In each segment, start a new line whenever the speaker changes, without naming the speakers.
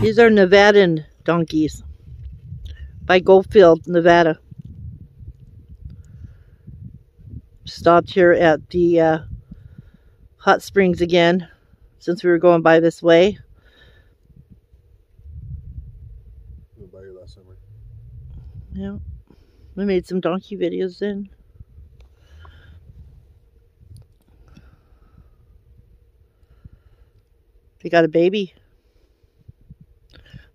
These are Nevadan donkeys by Goldfield, Nevada. Stopped here at the uh, hot springs again since we were going by this way.
by here last summer.
Yeah. We made some donkey videos then. They got a baby.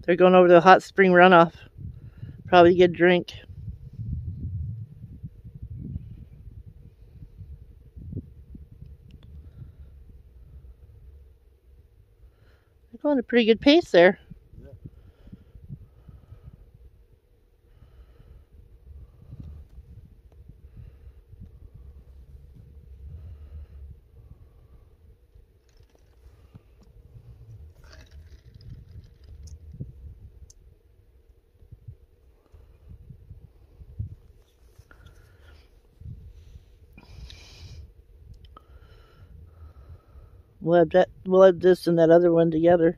They're going over to the hot spring runoff. Probably get a drink. They're going a pretty good pace there. We'll have that. We'll have this and that other one together.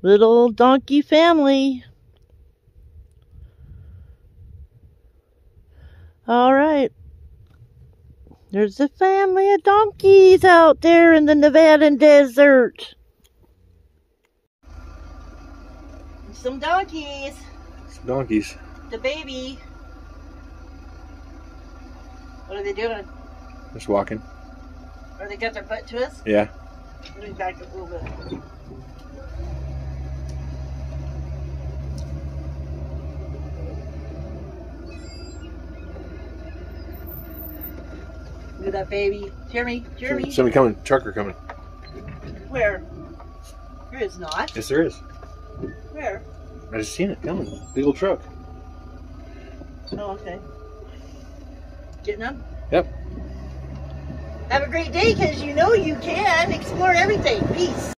Little donkey family. All right. There's a family of donkeys out there in the Nevada desert. Some donkeys.
Some donkeys.
The baby. What are they doing?
Just walking.
Are they got their butt to us?
Yeah.
Let me back up a little bit. Look at that baby. Jeremy, Jeremy.
Somebody coming. Trucker coming.
Where? There is not.
Yes, there is.
Where?
I just seen it coming. Big old truck.
Oh, okay. Getting up?
Yep.
Have a great day because you know you can explore everything. Peace.